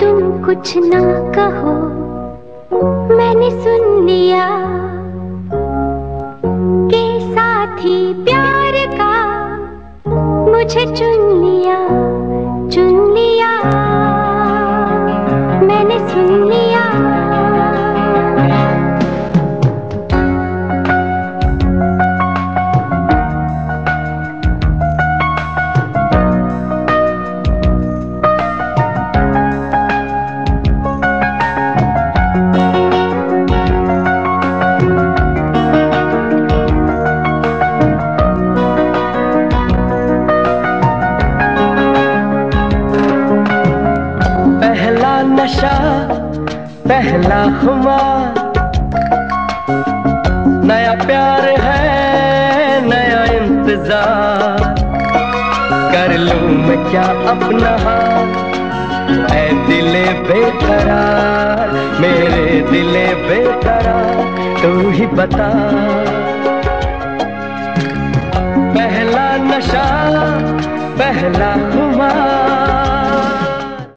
तुम कुछ ना कहो, मैंने सुन लिया। के साथ ही प्यार का, मुझे चुन लिया। नशा, पहला खुमार नया प्यार है, नया इंतज़ार। कर लूँ मैं क्या अपना हाथ ऐ दिले बेकरार, मेरे दिले बेकरार, तू ही बता। पहला नशा, पहला खुमार